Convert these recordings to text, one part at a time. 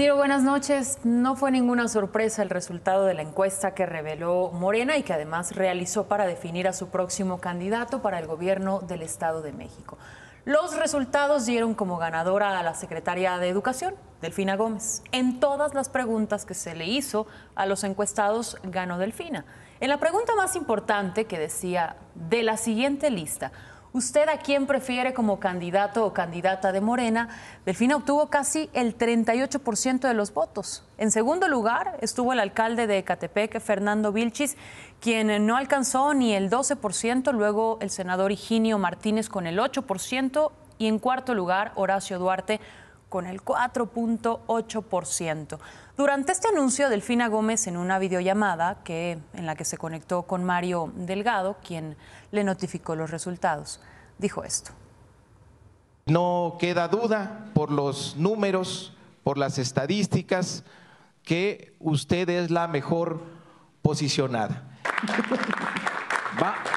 Ciro, buenas noches. No fue ninguna sorpresa el resultado de la encuesta que reveló Morena y que además realizó para definir a su próximo candidato para el gobierno del Estado de México. Los resultados dieron como ganadora a la secretaria de Educación, Delfina Gómez. En todas las preguntas que se le hizo a los encuestados, ganó Delfina. En la pregunta más importante que decía, de la siguiente lista, ¿Usted a quién prefiere como candidato o candidata de Morena? Delfina obtuvo casi el 38% de los votos. En segundo lugar estuvo el alcalde de Ecatepec, Fernando Vilchis, quien no alcanzó ni el 12%, luego el senador Higinio Martínez con el 8% y en cuarto lugar Horacio Duarte con el 4.8%. Durante este anuncio, Delfina Gómez, en una videollamada que, en la que se conectó con Mario Delgado, quien le notificó los resultados, dijo esto. No queda duda por los números, por las estadísticas, que usted es la mejor posicionada.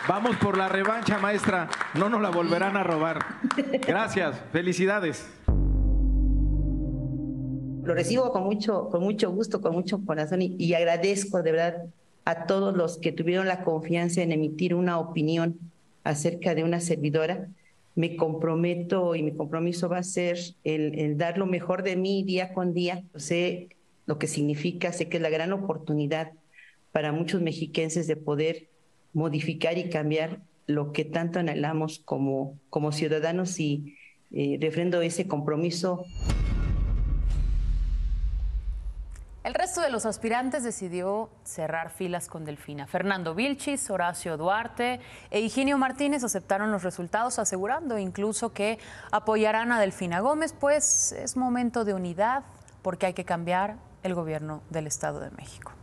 vamos por la revancha, maestra. No nos la volverán a robar. Gracias. Felicidades lo recibo con mucho, con mucho gusto, con mucho corazón y, agradezco de verdad a todos los que tuvieron la confianza en emitir una opinión acerca de una servidora. Me comprometo y mi compromiso va a ser el, el, dar lo mejor de mí día con día. Sé lo que significa, sé que es la gran oportunidad para muchos mexiquenses de poder modificar y cambiar lo que tanto anhelamos como, como ciudadanos y eh, refrendo ese compromiso. El resto de los aspirantes decidió cerrar filas con Delfina. Fernando Vilchis, Horacio Duarte e Higinio Martínez aceptaron los resultados, asegurando incluso que apoyarán a Delfina Gómez, pues es momento de unidad porque hay que cambiar el gobierno del Estado de México.